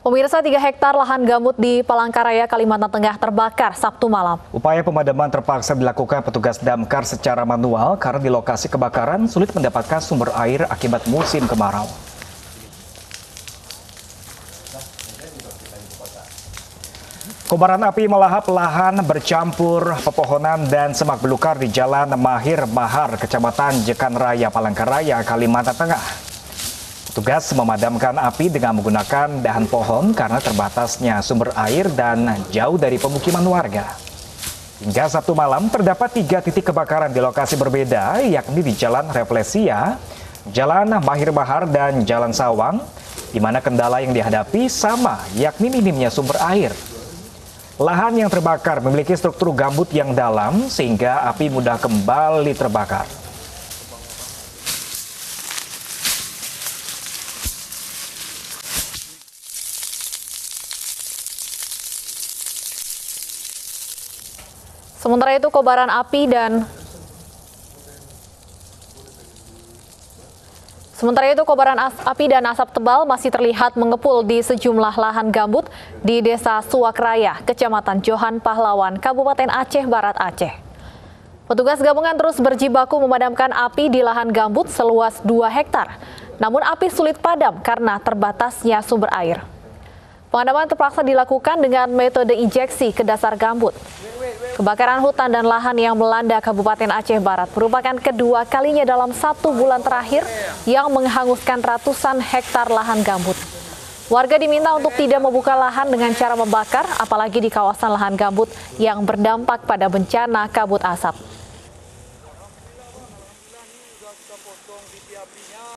Pemirsa 3 hektar lahan gambut di Palangkaraya, Kalimantan Tengah terbakar Sabtu malam. Upaya pemadaman terpaksa dilakukan petugas damkar secara manual karena di lokasi kebakaran sulit mendapatkan sumber air akibat musim kemarau. Kobaran api melahap lahan bercampur pepohonan dan semak belukar di Jalan Mahir Bahar, Kecamatan Jekan Raya, Palangkaraya, Kalimantan Tengah. Petugas memadamkan api dengan menggunakan dahan pohon karena terbatasnya sumber air dan jauh dari pemukiman warga. Hingga Sabtu malam terdapat tiga titik kebakaran di lokasi berbeda yakni di Jalan Reflesia, Jalan Mahir Bahar, dan Jalan Sawang, di mana kendala yang dihadapi sama yakni minimnya sumber air. Lahan yang terbakar memiliki struktur gambut yang dalam sehingga api mudah kembali terbakar. Sementara itu kobaran api dan Sementara itu kobaran api dan asap tebal masih terlihat mengepul di sejumlah lahan gambut di Desa Suwakraya, Kecamatan Johan Pahlawan, Kabupaten Aceh Barat Aceh. Petugas gabungan terus berjibaku memadamkan api di lahan gambut seluas 2 hektar. Namun api sulit padam karena terbatasnya sumber air. Pemadaman terpaksa dilakukan dengan metode injeksi ke dasar gambut. Kebakaran hutan dan lahan yang melanda Kabupaten Aceh Barat merupakan kedua kalinya dalam satu bulan terakhir yang menghanguskan ratusan hektar lahan gambut. Warga diminta untuk tidak membuka lahan dengan cara membakar, apalagi di kawasan lahan gambut yang berdampak pada bencana kabut asap.